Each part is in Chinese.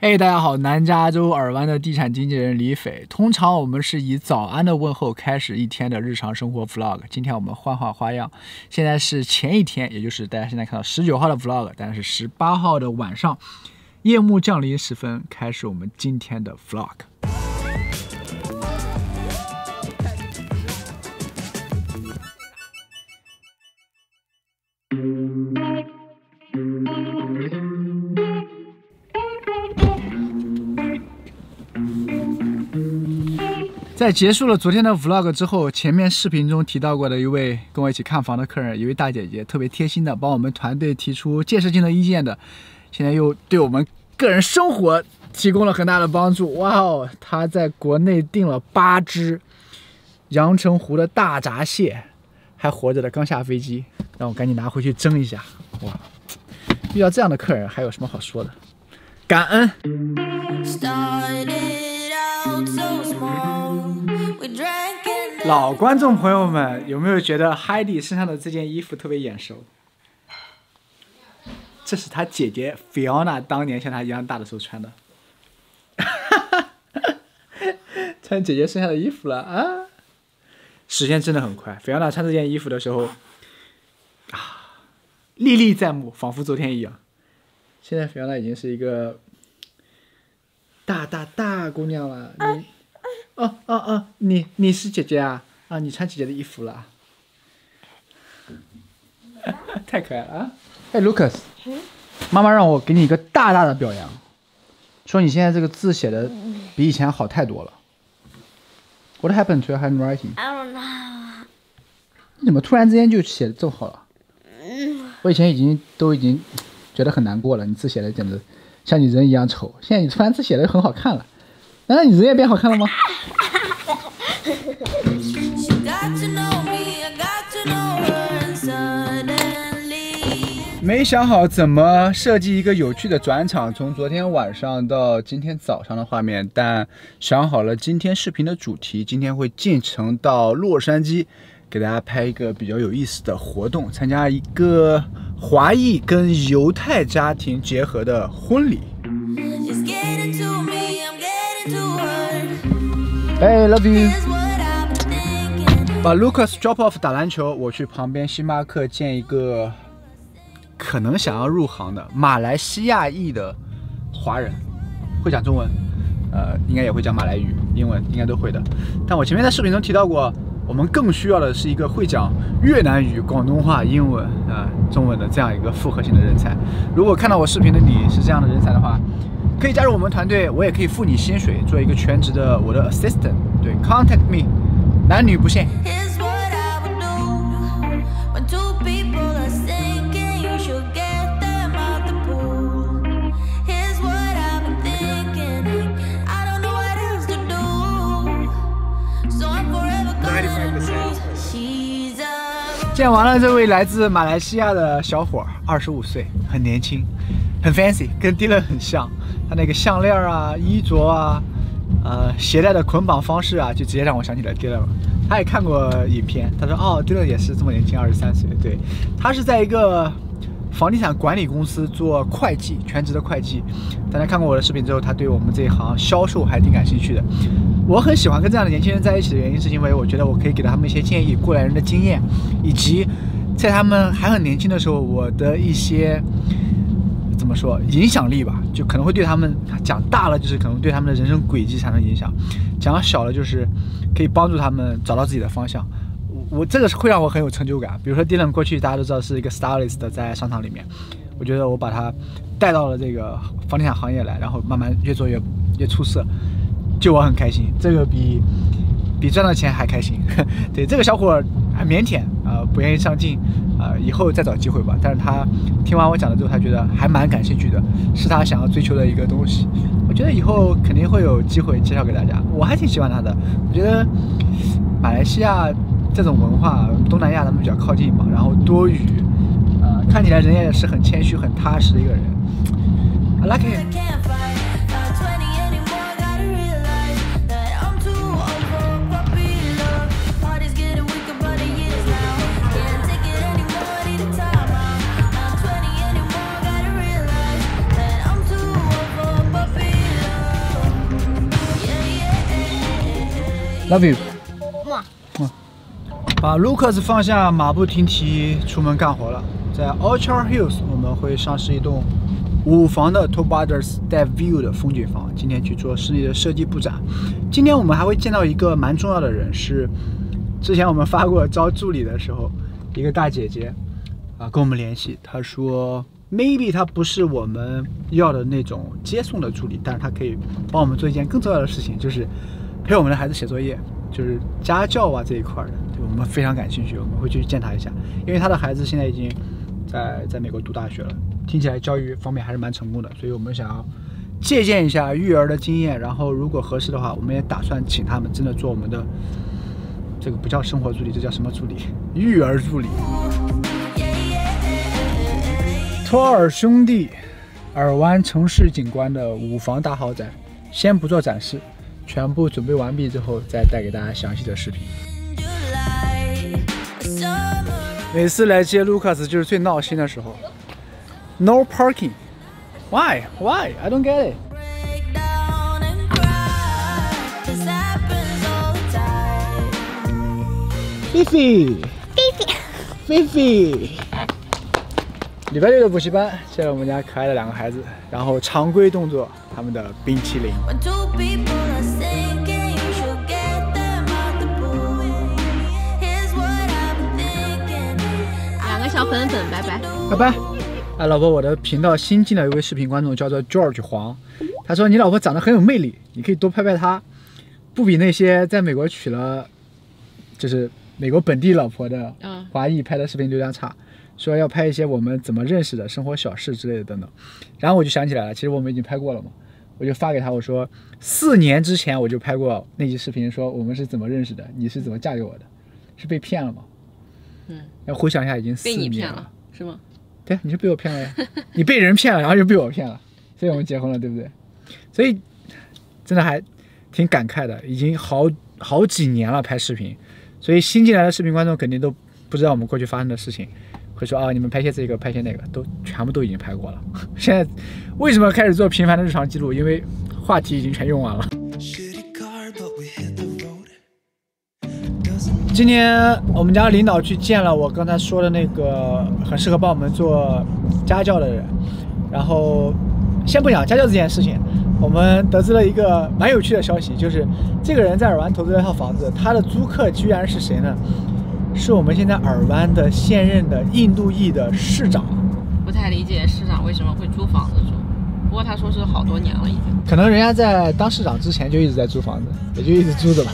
嘿，大家好，南加州尔湾的地产经纪人李斐。通常我们是以早安的问候开始一天的日常生活 vlog，今天我们换换花样。现在是前一天，也就是大家现在看到十九号的 vlog，但是十八号的晚上，夜幕降临时分，开始我们今天的 vlog。在结束了昨天的 vlog 之后，前面视频中提到过的一位跟我一起看房的客人，一位大姐姐，特别贴心的帮我们团队提出建设性的意见的，现在又对我们个人生活提供了很大的帮助。哇哦，她在国内订了八只阳澄湖的大闸蟹，还活着的，刚下飞机，让我赶紧拿回去蒸一下。哇，遇到这样的客人还有什么好说的？感恩。老观众朋友们，有没有觉得 Heidi 身上的这件衣服特别眼熟？这是他姐姐 Fiona 当年像他一样大的时候穿的。穿姐姐身上的衣服了啊！时间真的很快，Fiona 穿这件衣服的时候啊，历历在目，仿佛昨天一样。现在 Fiona 已经是一个大大大姑娘了，你。哦哦哦，你你是姐姐啊？啊，你穿姐姐的衣服了，太可爱了啊！哎，Lucas，妈妈让我给你一个大大的表扬，说你现在这个字写的比以前好太多了。What happened to your handwriting? I don't know. 你怎么突然之间就写的这么好了？我以前已经都已经觉得很难过了，你字写的简直像你人一样丑，现在你突然字写的很好看了。难道你人也变好看了吗？没想好怎么设计一个有趣的转场，从昨天晚上到今天早上的画面，但想好了今天视频的主题，今天会进城到洛杉矶，给大家拍一个比较有意思的活动，参加一个华裔跟犹太家庭结合的婚礼。Hey,，love you。把 Lucas drop off 打篮球，我去旁边星巴克见一个可能想要入行的马来西亚裔的华人，会讲中文，呃，应该也会讲马来语、英文，应该都会的。但我前面在视频中提到过，我们更需要的是一个会讲越南语、广东话、英文啊、中文的这样一个复合型的人才。如果看到我视频的你是这样的人才的话，可以加入我们团队，我也可以付你薪水，做一个全职的我的 assistant。对，contact me，男女不限。见完了这位来自马来西亚的小伙，二十五岁，很年轻，很 fancy，跟 Dylan 很像。他那个项链啊、衣着啊、呃携带的捆绑方式啊，就直接让我想起了 Dylan。他也看过影片，他说：“哦，Dylan 也是这么年轻，二十三岁。”对，他是在一个房地产管理公司做会计，全职的会计。大家看过我的视频之后，他对我们这一行销售还挺感兴趣的。我很喜欢跟这样的年轻人在一起的原因，是因为我觉得我可以给到他们一些建议，过来人的经验，以及在他们还很年轻的时候，我的一些。怎么说影响力吧，就可能会对他们讲大了，就是可能对他们的人生轨迹产生影响；讲小了，就是可以帮助他们找到自己的方向。我这个是会让我很有成就感。比如说 Dylan 过去大家都知道是一个 stylist，在商场里面，我觉得我把他带到了这个房地产行业来，然后慢慢越做越越出色，就我很开心。这个比比赚到钱还开心。对这个小伙很腼腆啊，不愿意上镜。啊，以后再找机会吧。但是他听完我讲了之后，他觉得还蛮感兴趣的，是他想要追求的一个东西。我觉得以后肯定会有机会介绍给大家。我还挺喜欢他的。我觉得马来西亚这种文化东南亚咱们比较靠近嘛然后多雨呃看起来人也是很谦虚很踏实的一个人。Lucky love you. 把 Lucas 放下，马不停蹄出门干活了。在 Orchard Hills，我们会上市一栋五房的 Two Brothers Step View 的风景房。今天去做室内的设计布展。今天我们还会见到一个蛮重要的人，是之前我们发过招助理的时候，一个大姐姐啊跟我们联系，她说 Maybe 她不是我们要的那种接送的助理，但是她可以帮我们做一件更重要的事情，就是。陪我们的孩子写作业，就是家教啊这一块的，我们非常感兴趣，我们会去见他一下，因为他的孩子现在已经在在美国读大学了，听起来教育方面还是蛮成功的，所以我们想要借鉴一下育儿的经验，然后如果合适的话，我们也打算请他们真的做我们的这个不叫生活助理，这叫什么助理？育儿助理。托尔兄弟尔湾城市景观的五房大豪宅，先不做展示。全部准备完毕之后，再带给大家详细的视频。每次来接 Lucas 就是最闹心的时候。No parking. Why? Why? I don't get it. Fifi. Fifi. Fifi. 礼拜六的补习班，现在我们家可爱的两个孩子，然后常规动作，他们的冰淇淋。小粉粉，拜拜，拜拜。啊，老婆，我的频道新进了一位视频观众，叫做 George 黄。他说你老婆长得很有魅力，你可以多拍拍她，不比那些在美国娶了就是美国本地老婆的华裔拍的视频流量差。说要拍一些我们怎么认识的生活小事之类的等等。然后我就想起来了，其实我们已经拍过了嘛，我就发给他，我说四年之前我就拍过那集视频，说我们是怎么认识的，你是怎么嫁给我的，是被骗了吗？嗯，要回想一下，已经四年了，是吗？对，你是被我骗了呀，你被人骗了，然后又被我骗了，所以我们结婚了，对不对？所以真的还挺感慨的，已经好好几年了拍视频，所以新进来的视频观众肯定都不知道我们过去发生的事情，会说啊，你们拍些这个，拍些那个，都全部都已经拍过了。现在为什么开始做频繁的日常记录？因为话题已经全用完了。今天我们家领导去见了我刚才说的那个很适合帮我们做家教的人，然后先不讲家教这件事情，我们得知了一个蛮有趣的消息，就是这个人在尔湾投资了一套房子，他的租客居然是谁呢？是我们现在尔湾的现任的印度裔的市长。不太理解市长为什么会租房子住，不过他说是好多年了已经。可能人家在当市长之前就一直在租房子，也就一直租着吧。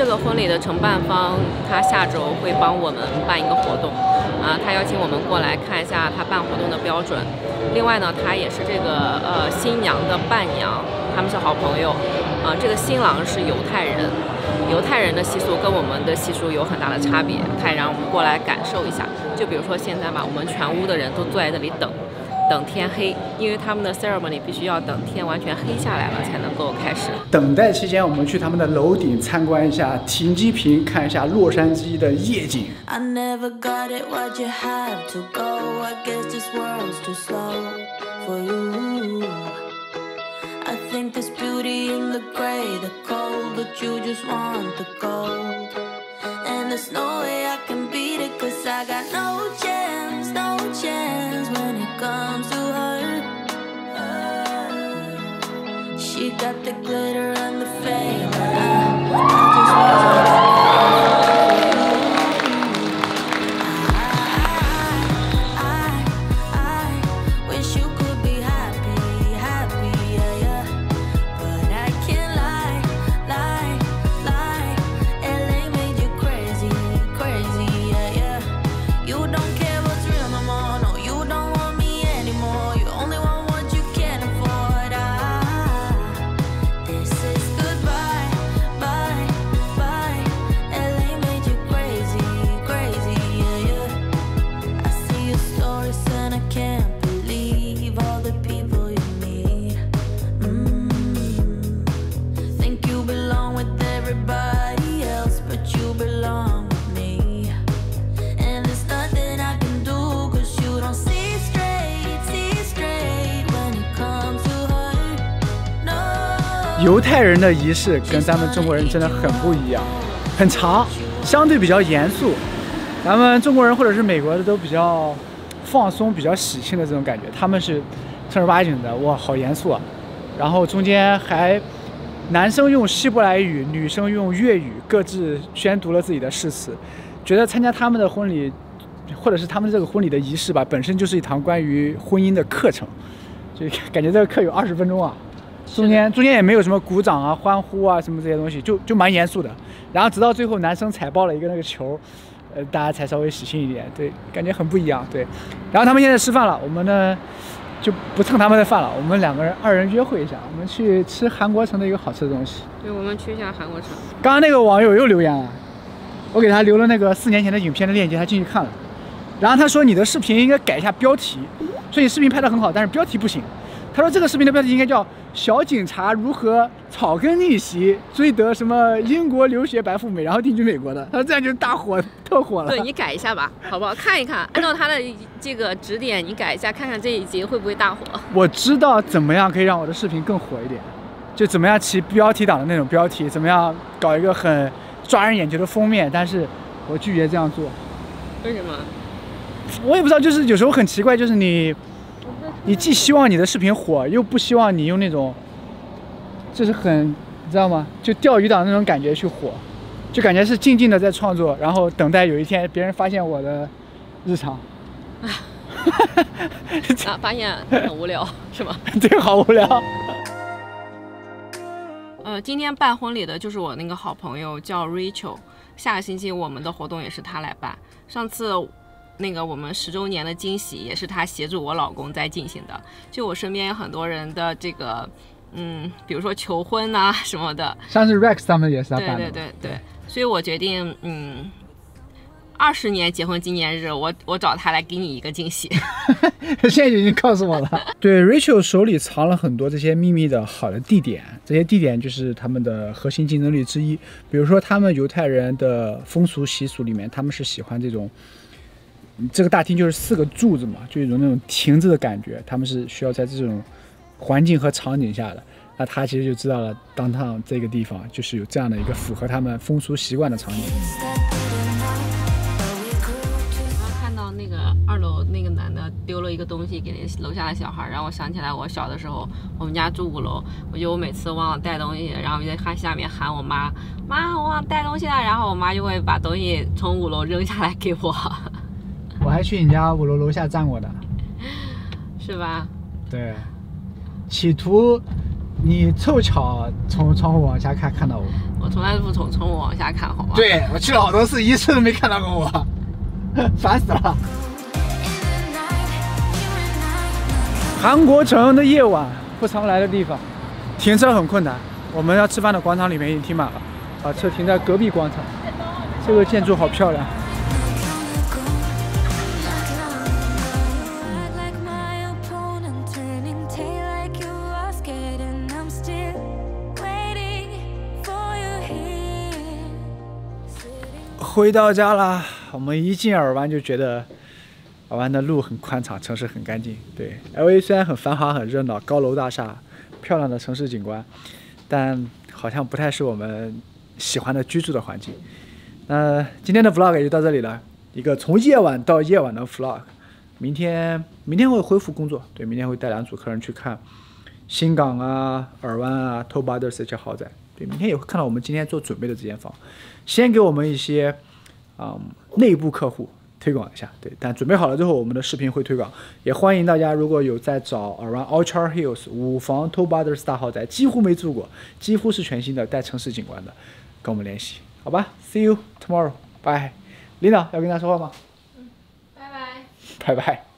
这个婚礼的承办方，他下周会帮我们办一个活动，啊，他邀请我们过来看一下他办活动的标准。另外呢，他也是这个呃新娘的伴娘，他们是好朋友。啊，这个新郎是犹太人，犹太人的习俗跟我们的习俗有很大的差别，他也让我们过来感受一下。就比如说现在吧，我们全屋的人都坐在这里等。等天黑，因为他们的 ceremony 必须要等天完全黑下来了才能够开始。等待期间，我们去他们的楼顶参观一下停机坪，看一下洛杉矶的夜景。Comes to her. She got the glitter and the fame. I, I 犹太人的仪式跟咱们中国人真的很不一样，很长，相对比较严肃。咱们中国人或者是美国的都比较放松、比较喜庆的这种感觉，他们是正儿八经的，哇，好严肃啊！然后中间还男生用希伯来语，女生用粤语，各自宣读了自己的誓词。觉得参加他们的婚礼，或者是他们这个婚礼的仪式吧，本身就是一堂关于婚姻的课程，就感觉这个课有二十分钟啊。中间中间也没有什么鼓掌啊、欢呼啊什么这些东西，就就蛮严肃的。然后直到最后男生踩爆了一个那个球，呃，大家才稍微喜庆一点，对，感觉很不一样，对。然后他们现在吃饭了，我们呢就不蹭他们的饭了，我们两个人二人约会一下，我们去吃韩国城的一个好吃的东西。对，我们去一下韩国城。刚刚那个网友又留言了，我给他留了那个四年前的影片的链接，他进去看了。然后他说你的视频应该改一下标题，所以视频拍得很好，但是标题不行。他说这个视频的标题应该叫。小警察如何草根逆袭，追得什么英国留学白富美，然后定居美国的？他说这样就大火特火了。对你改一下吧，好不好？看一看，按照他的这个指点，你改一下，看看这一集会不会大火。我知道怎么样可以让我的视频更火一点，就怎么样起标题党的那种标题，怎么样搞一个很抓人眼球的封面，但是我拒绝这样做。为什么？我也不知道，就是有时候很奇怪，就是你。你既希望你的视频火，又不希望你用那种，就是很，你知道吗？就钓鱼党那种感觉去火，就感觉是静静的在创作，然后等待有一天别人发现我的日常。啊，发现很无聊是吗？对，好无聊。呃，今天办婚礼的就是我那个好朋友叫 Rachel，下个星期我们的活动也是他来办。上次。那个我们十周年的惊喜也是他协助我老公在进行的。就我身边有很多人的这个，嗯，比如说求婚呐什么的。像是 Rex 他们也是他办的。对对对对。所以我决定，嗯，二十年结婚纪念日，我我找他来给你一个惊喜。现在已经告诉我了。对，Rachel 手里藏了很多这些秘密的好的地点，这些地点就是他们的核心竞争力之一。比如说，他们犹太人的风俗习俗里面，他们是喜欢这种。这个大厅就是四个柱子嘛，就一种那种亭子的感觉。他们是需要在这种环境和场景下的，那他其实就知道了，当趟这个地方就是有这样的一个符合他们风俗习惯的场景。看到那个二楼那个男的丢了一个东西给楼下的小孩，让我想起来我小的时候，我们家住五楼，我觉得我每次忘了带东西，然后就在下面喊我妈，妈我忘带东西了，然后我妈就会把东西从五楼扔下来给我。我还去你家五楼楼下站过的，是吧？对，企图你凑巧从窗户往下看看到我。我从来不从窗户往下看，好吗？对，我去了好多次，一次都没看到过我，烦死了。韩国城的夜晚不常来的地方，停车很困难。我们要吃饭的广场里面已经停满了，把车停在隔壁广场。这个建筑好漂亮。回到家啦，我们一进尔湾就觉得尔湾的路很宽敞，城市很干净。对，LA 虽然很繁华、很热闹，高楼大厦、漂亮的城市景观，但好像不太是我们喜欢的居住的环境。那今天的 vlog 也就到这里了，一个从夜晚到夜晚的 vlog。明天明天会恢复工作，对，明天会带两组客人去看新港啊、尔湾啊、Tobado 这些豪宅。对，明天也会看到我们今天做准备的这间房，先给我们一些，嗯，内部客户推广一下。对，但准备好了之后，我们的视频会推广。也欢迎大家，如果有在找 Around Orchard Hills 五房 Two Brothers 大豪宅，几乎没住过，几乎是全新的带城市景观的，跟我们联系，好吧？See you tomorrow，bye。领导要跟大家说话吗？嗯，拜拜。拜拜。